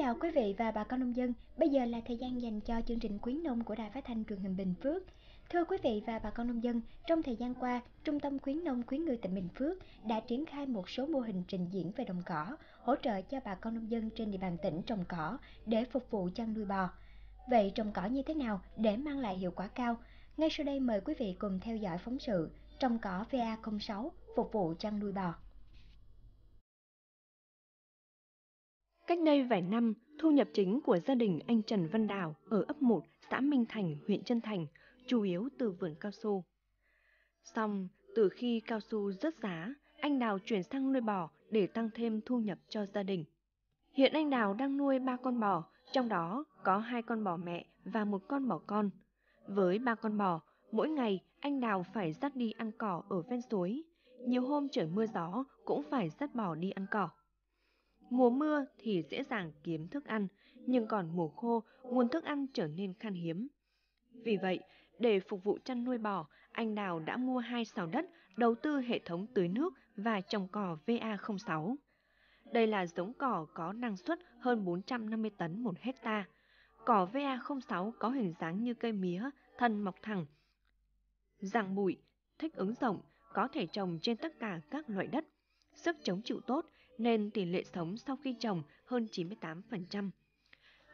chào quý vị và bà con nông dân. Bây giờ là thời gian dành cho chương trình Khuyến nông của Đài Phát thanh Truyền hình Bình Phước. Thưa quý vị và bà con nông dân, trong thời gian qua, Trung tâm Khuyến nông Khuyến ngư tỉnh Bình Phước đã triển khai một số mô hình trình diễn về đồng cỏ, hỗ trợ cho bà con nông dân trên địa bàn tỉnh trồng cỏ để phục vụ chăn nuôi bò. Vậy trồng cỏ như thế nào để mang lại hiệu quả cao? Ngay sau đây mời quý vị cùng theo dõi phóng sự Trồng cỏ VA06 phục vụ chăn nuôi bò. Cách đây vài năm, thu nhập chính của gia đình anh Trần Văn Đào ở ấp 1, xã Minh Thành, huyện Trân Thành, chủ yếu từ vườn cao su. Xong, từ khi cao su rớt giá, anh Đào chuyển sang nuôi bò để tăng thêm thu nhập cho gia đình. Hiện anh Đào đang nuôi ba con bò, trong đó có hai con bò mẹ và một con bò con. Với ba con bò, mỗi ngày anh Đào phải dắt đi ăn cỏ ở ven suối. Nhiều hôm trời mưa gió cũng phải dắt bò đi ăn cỏ. Mùa mưa thì dễ dàng kiếm thức ăn, nhưng còn mùa khô, nguồn thức ăn trở nên khan hiếm. Vì vậy, để phục vụ chăn nuôi bò, anh Đào đã mua hai sào đất, đầu tư hệ thống tưới nước và trồng cỏ VA06. Đây là giống cỏ có năng suất hơn 450 tấn một hecta. Cỏ VA06 có hình dáng như cây mía, thân mọc thẳng, dạng bụi, thích ứng rộng, có thể trồng trên tất cả các loại đất. Sức chống chịu tốt nên tỷ lệ sống sau khi trồng hơn 98%.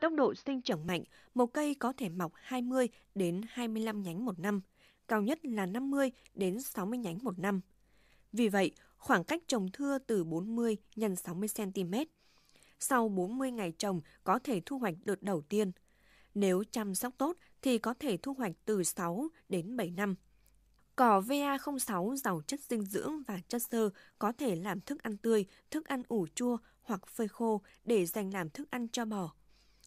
Tốc độ sinh trưởng mạnh, một cây có thể mọc 20 đến 25 nhánh một năm, cao nhất là 50 đến 60 nhánh một năm. Vì vậy, khoảng cách trồng thưa từ 40 x 60 cm. Sau 40 ngày trồng có thể thu hoạch đợt đầu tiên. Nếu chăm sóc tốt thì có thể thu hoạch từ 6 đến 7 năm. Cỏ VA06 giàu chất dinh dưỡng và chất xơ có thể làm thức ăn tươi, thức ăn ủ chua hoặc phơi khô để dành làm thức ăn cho bò.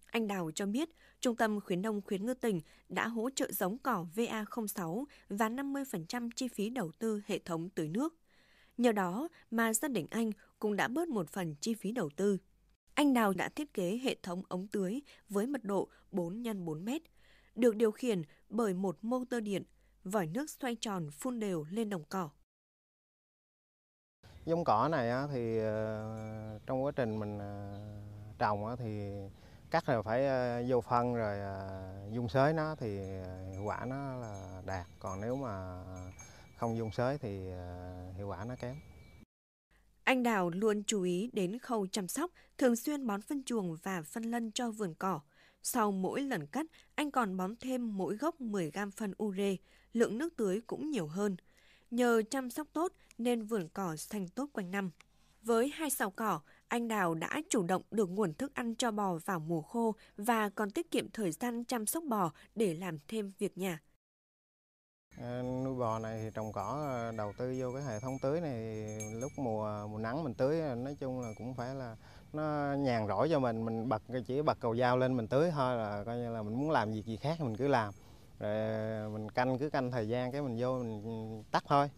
Anh Đào cho biết, Trung tâm Khuyến nông Khuyến ngư tỉnh đã hỗ trợ giống cỏ VA06 và 50% chi phí đầu tư hệ thống tưới nước. Nhờ đó mà gia đình anh cũng đã bớt một phần chi phí đầu tư. Anh Đào đã thiết kế hệ thống ống tưới với mật độ 4 x 4 mét, được điều khiển bởi một motor điện – vòi nước xoay tròn phun đều lên đồng cỏ. Giống cỏ này thì ờ, trong quá trình mình ờ, trồng thì cắt là phải ờ, vô phân rồi dung xới nó thì hiệu quả nó là đạt. Còn nếu mà không dung xới thì hiệu quả nó kém. Anh Đào luôn chú ý đến khâu chăm sóc, thường xuyên bón phân chuồng và phân lân cho vườn cỏ. Sau mỗi lần cắt, anh còn bón thêm mỗi gốc 10 gam phân ure, lượng nước tưới cũng nhiều hơn. Nhờ chăm sóc tốt nên vườn cỏ xanh tốt quanh năm. Với hai sào cỏ, anh Đào đã chủ động được nguồn thức ăn cho bò vào mùa khô và còn tiết kiệm thời gian chăm sóc bò để làm thêm việc nhà. Ờ, nuôi bò này thì trồng cỏ ờ, đầu tư vô cái hệ thống tưới này lúc mùa mùa nắng mình tưới ờ, nói chung là cũng phải là nó nhàn rỗi cho mình mình bật chỉ bật cầu dao lên mình tưới thôi là coi như là mình muốn làm việc gì khác mình cứ làm rồi mình canh cứ canh thời gian cái mình vô mình tắt thôi.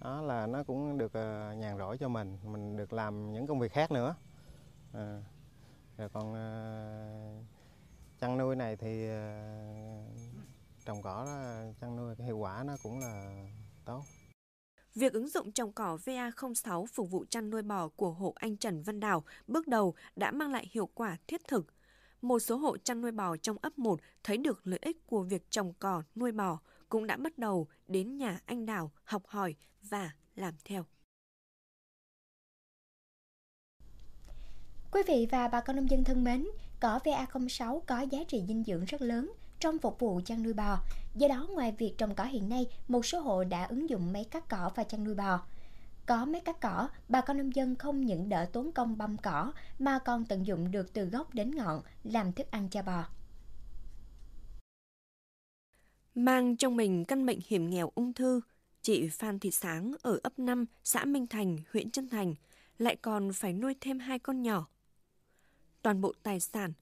Đó là nó cũng được ờ, nhàn rỗi cho mình mình được làm những công việc khác nữa. À, rồi còn ờ, chăn nuôi này thì trồng cỏ đó, chăn nuôi cái hiệu quả nó cũng là tốt. Việc ứng dụng trồng cỏ VA06 phục vụ chăn nuôi bò của hộ anh Trần Văn Đào bước đầu đã mang lại hiệu quả thiết thực – một số hộ chăn nuôi bò trong ấp 1 thấy được lợi ích của việc trồng cỏ nuôi bò cũng đã bắt đầu đến nhà anh Đào học hỏi và làm theo. Quý vị và bà con nông dân thân mến, cỏ VA06 có giá trị dinh dưỡng rất lớn trong phục vụ chăn nuôi bò. Do đó, ngoài việc trồng cỏ hiện nay, một số hộ đã ứng dụng máy cắt cỏ và chăn nuôi bò. Có máy cắt cỏ, bà con nông dân không những đỡ tốn công băm cỏ mà còn tận dụng được từ gốc đến ngọn làm thức ăn cho bò. Mang trong mình căn bệnh hiểm nghèo ung thư, chị Phan Thị Sáng ở ấp 5, xã Minh Thành, huyện Trân Thành lại còn phải nuôi thêm hai con nhỏ. Toàn bộ tài sản,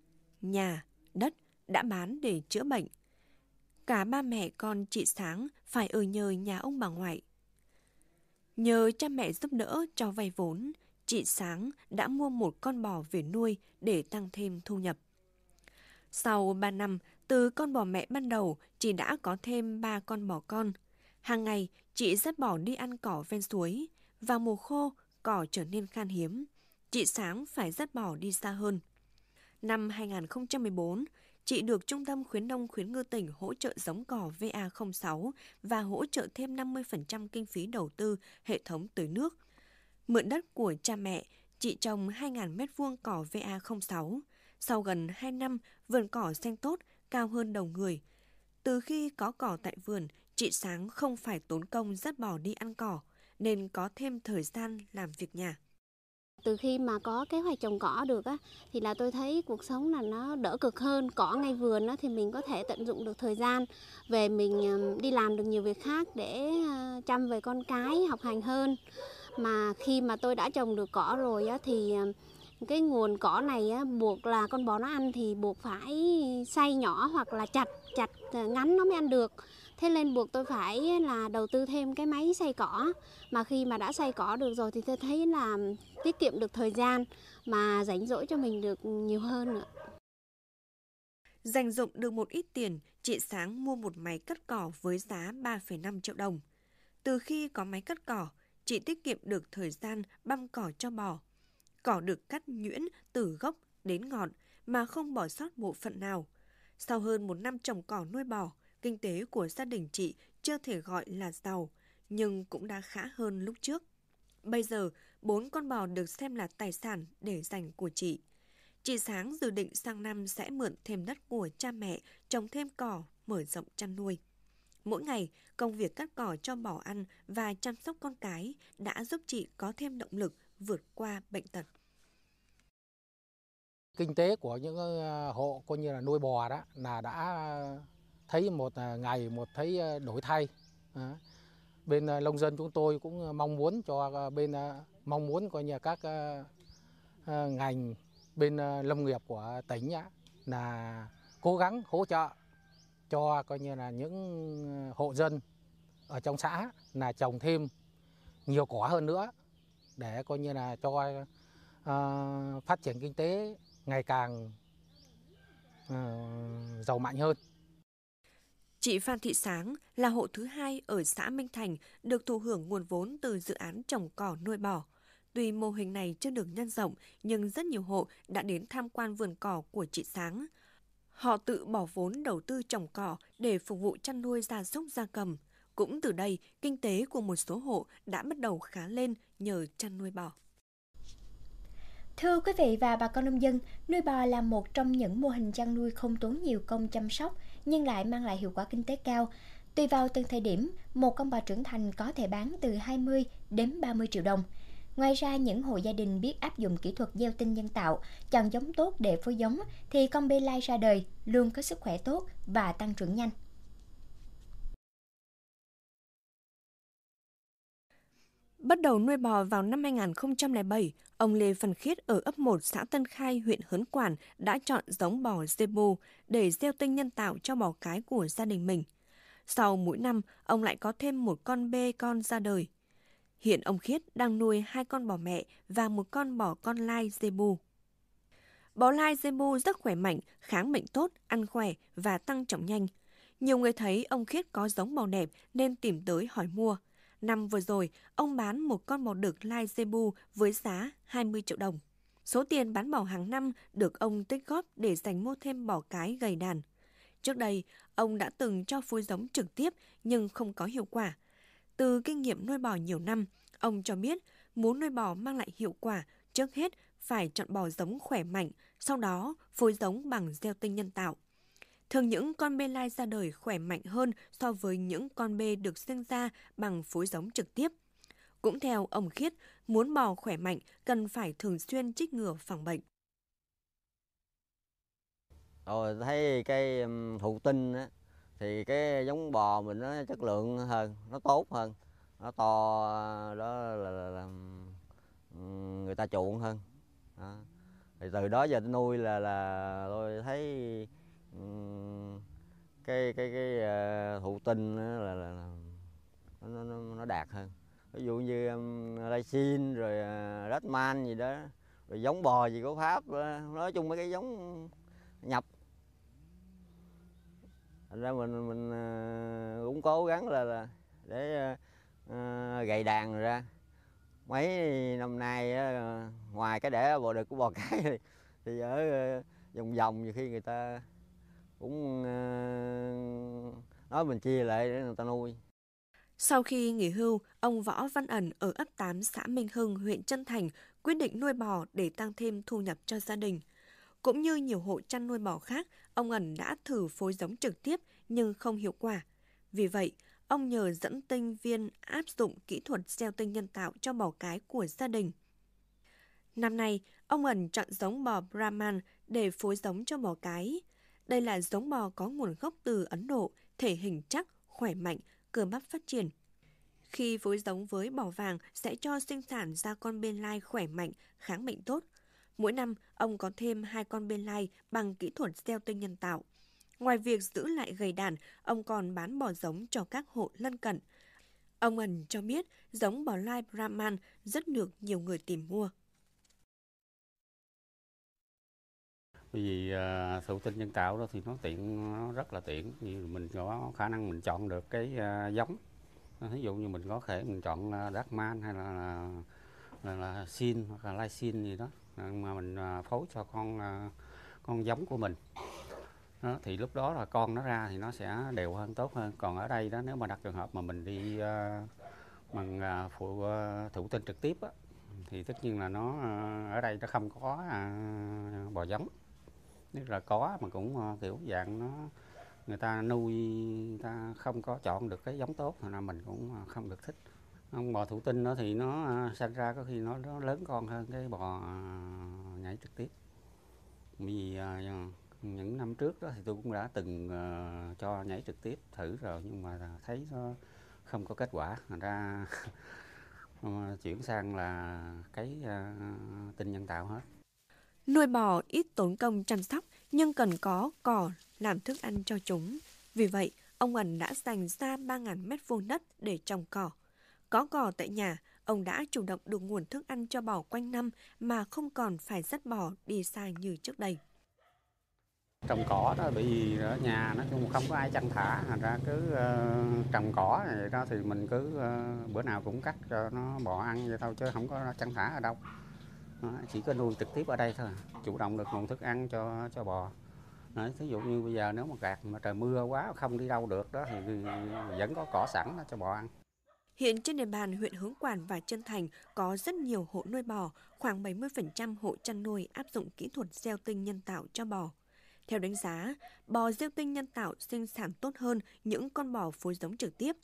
nhà, đất đã bán để chữa bệnh. Cả ba mẹ con chị Sáng phải ở nhờ nhà ông bà ngoại Nhờ cha mẹ giúp đỡ cho vay vốn, chị Sáng đã mua một con bò về nuôi để tăng thêm thu nhập. Sau 3 năm, từ con bò mẹ ban đầu, chị đã có thêm 3 con bò con. Hàng ngày, chị dắt bò đi ăn cỏ ven suối. Vào mùa khô, cỏ trở nên khan hiếm. Chị Sáng phải dắt bò đi xa hơn. Năm 2014, chị được Trung tâm Khuyến nông Khuyến ngư tỉnh hỗ trợ giống cỏ VA06 và hỗ trợ thêm 50% kinh phí đầu tư hệ thống tưới nước. Mượn đất của cha mẹ, chị trồng 2.000 m2 cỏ VA06. Sau gần 2 năm, vườn cỏ xanh tốt, cao hơn đầu người. Từ khi có cỏ tại vườn, chị Sáng không phải tốn công dắt bò đi ăn cỏ, nên có thêm thời gian làm việc nhà. Từ khi mà có kế hoạch trồng cỏ được á, thì là tôi thấy cuộc sống là nó đỡ cực hơn. Cỏ ngay vườn á, thì mình có thể tận dụng được thời gian về mình ờ, đi làm được nhiều việc khác để ờ, chăm về con cái, học hành hơn. Mà khi mà tôi đã trồng được cỏ rồi á, thì ờ, cái nguồn cỏ này á, buộc là con bò nó ăn thì buộc phải xay nhỏ hoặc là chặt chặt ngắn nó mới ăn được thế nên buộc tôi phải là đầu tư thêm cái máy xay cỏ mà khi mà đã xay cỏ được rồi thì tôi thấy là tiết kiệm được thời gian mà rảnh rỗi cho mình được nhiều hơn nữa Dành dụng được một ít tiền, chị Sáng mua một máy cắt cỏ với giá 3,5 triệu đồng. Từ khi có máy cắt cỏ, chị tiết kiệm được thời gian băm cỏ cho bò. Cỏ được cắt nhuyễn từ gốc đến ngọn mà không bỏ sót bộ phận nào. Sau hơn một năm trồng cỏ nuôi bò, kinh tế của gia đình chị chưa thể gọi là giàu, nhưng cũng đã khá hơn lúc trước. Bây giờ, bốn con bò được xem là tài sản để dành của chị. Chị Sáng dự định sang năm sẽ mượn thêm đất của cha mẹ, trồng thêm cỏ, mở rộng chăn nuôi. Mỗi ngày, công việc cắt cỏ cho bò ăn và chăm sóc con cái đã giúp chị có thêm động lực vượt qua bệnh tật. Kinh tế của những ờ, hộ coi như là nuôi bò đó là đã thấy một à, ngày một thấy à, đổi thay. Bên à, nông dân chúng tôi cũng mong muốn cho bên mong muốn coi như các ngành bên lâm nghiệp của tỉnh là cố gắng hỗ trợ cho coi như là những hộ dân ở trong xã là trồng thêm nhiều cỏ hơn nữa để coi như là cho uh, phát triển kinh tế ngày càng uh, giàu mạnh hơn. Chị Phan Thị Sáng là hộ thứ hai ở xã Minh Thành được thụ hưởng nguồn vốn từ dự án trồng cỏ nuôi bò. Tuy mô hình này chưa được nhân rộng, nhưng rất nhiều hộ đã đến tham quan vườn cỏ của chị Sáng. Họ tự bỏ vốn đầu tư trồng cỏ để phục vụ chăn nuôi gia súc gia cầm. Cũng từ đây, kinh tế của một số hộ đã bắt đầu khá lên nhờ chăn nuôi bò. Thưa quý vị và bà con nông dân, nuôi bò là một trong những mô hình chăn nuôi không tốn nhiều công chăm sóc nhưng lại mang lại hiệu quả kinh tế cao. Tùy vào từng thời điểm, một con bò trưởng thành có thể bán từ 20 đến 30 triệu đồng. Ngoài ra, những hộ gia đình biết áp dụng kỹ thuật gieo tinh nhân tạo, chọn giống tốt để phối giống, thì con bê lai ra đời luôn có sức khỏe tốt và tăng trưởng nhanh. Bắt đầu nuôi bò vào năm 2007, ông Lê Văn Khiết ở ấp 1 xã Tân Khai, huyện Hớn Quản đã chọn giống bò Zebu để gieo tinh nhân tạo cho bò cái của gia đình mình. Sau mỗi năm, ông lại có thêm một con bê con ra đời. Hiện ông Khiết đang nuôi hai con bò mẹ và một con bò con lai Zebu. Bò lai Zebu rất khỏe mạnh, kháng bệnh tốt, ăn khỏe và tăng trọng nhanh. Nhiều người thấy ông Khiết có giống bò đẹp nên tìm tới hỏi mua – Năm vừa rồi, ông bán một con bò đực lai Zebu với giá 20 triệu đồng. Số tiền bán bò hàng năm được ông tích góp để dành mua thêm bò cái gầy đàn. Trước đây, ông đã từng cho phối giống trực tiếp nhưng không có hiệu quả. Từ kinh nghiệm nuôi bò nhiều năm, ông cho biết muốn nuôi bò mang lại hiệu quả, trước hết phải chọn bò giống khỏe mạnh, sau đó phối giống bằng gieo tinh nhân tạo. Thường những con bê lai ra đời khỏe mạnh hơn so với những con bê được sinh ra bằng phối giống trực tiếp. Cũng theo ông Khiết, muốn bò khỏe mạnh cần phải thường xuyên trích ngừa phòng bệnh. Rồi thấy cái thụ tinh á, thì cái giống bò mình nó chất lượng hơn, nó tốt hơn, nó to đó là, là, là người ta chuộng hơn. Đó. Thì từ đó giờ nuôi là là tôi thấy cái cái cái uh, thụ tinh là, là, là nó, nó nó đạt hơn. Ví dụ như um, rồi ờ, uh, Redman gì đó rồi giống bò gì của Pháp uh, nói chung mấy cái giống nhập. Thành ra mình mình uh, cũng cố gắng là, là để uh, gầy đàn ra. Mấy năm nay uh, ngoài cái để bò đực của bò cái thì, thì ở uh, vòng vòng nhiều khi người ta cũng ờ, nói mình chia lại để người ta nuôi Sau khi nghỉ hưu, ông Võ Văn Ẩn ở ấp 8 xã Minh Hưng, huyện Trân Thành quyết định nuôi bò để tăng thêm thu nhập cho gia đình. Cũng như nhiều hộ chăn nuôi bò khác, ông Ẩn đã thử phối giống trực tiếp nhưng không hiệu quả. Vì vậy, ông nhờ dẫn tinh viên áp dụng kỹ thuật gieo tinh nhân tạo cho bò cái của gia đình. Năm nay, ông Ẩn chọn giống bò Brahman để phối giống cho bò cái. Đây là giống bò có nguồn gốc từ Ấn Độ, thể hình chắc, khỏe mạnh, cơ bắp phát triển. Khi phối giống với bò vàng sẽ cho sinh sản ra con bên lai khỏe mạnh, kháng bệnh tốt. Mỗi năm, ông có thêm hai con bên lai bằng kỹ thuật gieo tinh nhân tạo. Ngoài việc giữ lại gầy đàn, ông còn bán bò giống cho các hộ lân cận. Ông Ẩn cho biết giống bò lai Brahman rất được nhiều người tìm mua. Bởi vì à, uh, thụ tinh nhân tạo đó thì nó tiện nó rất là tiện. Như mình có khả năng mình chọn được cái uh, giống. À, Ví dụ như mình có thể mình chọn uh, Darkman hay là là, là, là xin hoặc là Lysin gì đó mà mình uh, phối cho con uh, con giống của mình. Đó, thì lúc đó là con nó ra thì nó sẽ đều hơn tốt hơn. Còn ở đây đó nếu mà đặt trường hợp mà mình đi uh, bằng uh, phụ uh, thụ tinh trực tiếp á, thì tất nhiên là nó uh, ở đây nó không có uh, bò giống nếu là có mà cũng ờ, kiểu dạng nó người ta nuôi người ta không có chọn được cái giống tốt thì là mình cũng ờ, không được thích. Con bò thụ tinh đó thì nó ờ, sinh ra có khi nó, nó lớn con hơn cái bò nhảy trực tiếp. Vì những năm trước đó thì tôi cũng đã từng cho nhảy trực tiếp thử rồi nhưng mà thấy nó không có kết quả. Thành ra chuyển sang là cái tinh nhân tạo hết. Nuôi bò ít tốn công chăm sóc nhưng cần có cỏ làm thức ăn cho chúng. Vì vậy, ông Ẩn đã dành ra 3.000 mét vuông đất để trồng cỏ. Có cỏ tại nhà, ông đã chủ động được nguồn thức ăn cho bò quanh năm mà không còn phải dắt bò đi xa như trước đây. Trồng cỏ đó bởi vì ở nhà nó chung không có ai chăn thả, thành ra cứ uh, trồng cỏ này đó thì mình cứ uh, bữa nào cũng cắt cho nó bò ăn vậy thôi chứ không có chăn thả ở đâu. Đó, chỉ có nuôi trực tiếp ở đây thôi, chủ động được nguồn thức ăn cho cho bò. Đấy, thí dụ như bây giờ nếu mà gạt mà trời mưa quá không đi đâu được đó thì vẫn có cỏ sẵn đó cho bò ăn. Hiện trên địa bàn huyện Hướng Quản và Trân Thành có rất nhiều hộ nuôi bò, khoảng 70% hộ chăn nuôi áp dụng kỹ thuật gieo tinh nhân tạo cho bò. Theo đánh giá, bò gieo tinh nhân tạo sinh sản tốt hơn những con bò phối giống trực tiếp.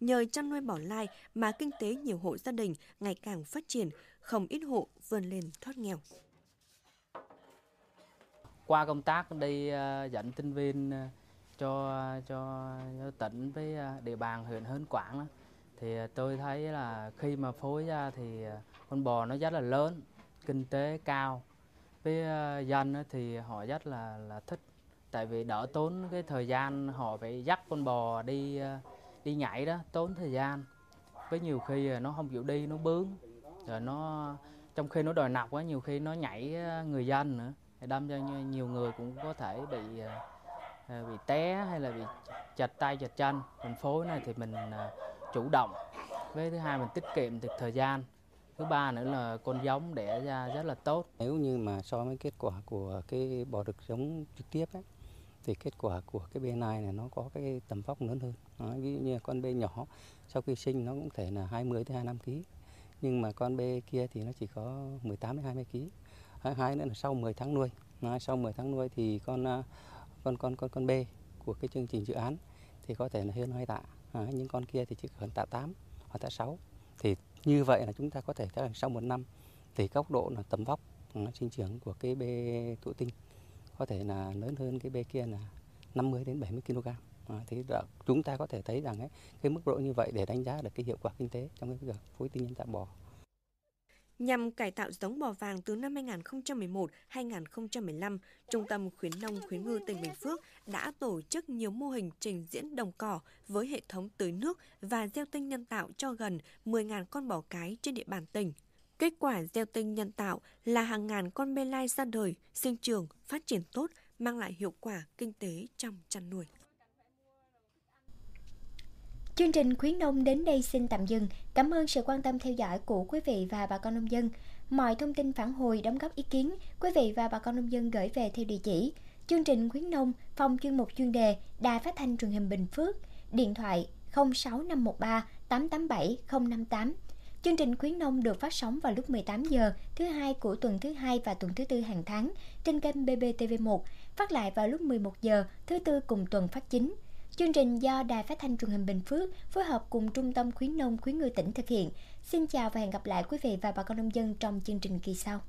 Nhờ chăn nuôi bò lai mà kinh tế nhiều hộ gia đình ngày càng phát triển, không ít hộ vươn lên thoát nghèo. Qua công tác đi ờ, dẫn sinh viên ờ, cho, cho cho tỉnh với ờ, địa bàn huyện Hớn Quảng thì tôi thấy là khi mà phối ra thì con bò nó rất là lớn, kinh tế cao. Với dân thì họ rất là là thích tại vì đỡ tốn cái thời gian họ phải dắt con bò đi đi nhảy đó tốn thời gian với nhiều khi nó không chịu đi nó bướng rồi nó trong khi nó đòi nọc quá nhiều khi nó nhảy ờ, người dân nữa. Thì đâm cho nhiều người cũng có thể bị ờ, ờ, bị té hay là bị chật tay chật chân. Mình phối này thì mình chủ động. Với thứ hai mình tiết kiệm được thời gian. Thứ ba nữa là con giống đẻ ra rất là tốt. Nếu như mà so với kết quả của cái bò đực giống trực tiếp ấy, thì kết quả của cái bê này là nó có cái tầm vóc lớn hơn. Đó, ví dụ như con bê nhỏ sau khi sinh nó cũng thể là 20 tới 25 kg nhưng mà con bê kia thì nó chỉ có 18 đến 20 kg hai nữa là sau 10 tháng nuôi. Sau 10 tháng nuôi thì con à, con con con con bê của cái chương trình dự án thì có thể là hơn hai tạ. À, những con kia thì chỉ cần tạ 8 hoặc tạ 6 thì như vậy là chúng ta có thể thấy là sau một năm thì góc độ là tầm vóc ừ, sinh trưởng của cái bê thụ tinh có thể là lớn hơn cái bê kia là 50 đến 70 kg. Ờ, thì thì chúng ta có thể thấy rằng ấy, cái mức độ như vậy để đánh giá được cái hiệu quả kinh tế trong cái việc phối tinh nhân tạo bò. Nhằm cải tạo giống bò vàng từ năm 2011-2015, Trung tâm khuyến nông khuyến ngư tỉnh Bình Phước đã tổ chức nhiều mô hình trình diễn đồng cỏ với hệ thống tưới nước và gieo tinh nhân tạo cho gần 10.000 con bò cái trên địa bàn tỉnh. Kết quả gieo tinh nhân tạo là hàng ngàn con bê lai ra đời, sinh trường, phát triển tốt, mang lại hiệu quả kinh tế trong chăn nuôi. Chương trình khuyến nông đến đây xin tạm dừng. Cảm ơn sự quan tâm theo dõi của quý vị và bà con nông dân. Mọi thông tin phản hồi, đóng góp ý kiến, quý vị và bà con nông dân gửi về theo địa chỉ chương trình khuyến nông, phòng chuyên mục chuyên đề, đài phát thanh truyền hình Bình Phước, điện thoại 06513 887 058. Chương trình khuyến nông được phát sóng vào lúc 18 giờ thứ hai của tuần thứ hai và tuần thứ tư hàng tháng trên kênh BBTV1, phát lại vào lúc 11 giờ thứ tư cùng tuần phát chính. Chương trình do Đài Phát thanh Truyền hình Bình Phước phối hợp cùng Trung tâm Khuyến nông Khuyến ngư tỉnh thực hiện. Xin chào và hẹn gặp lại quý vị và bà con nông dân trong chương trình kỳ sau.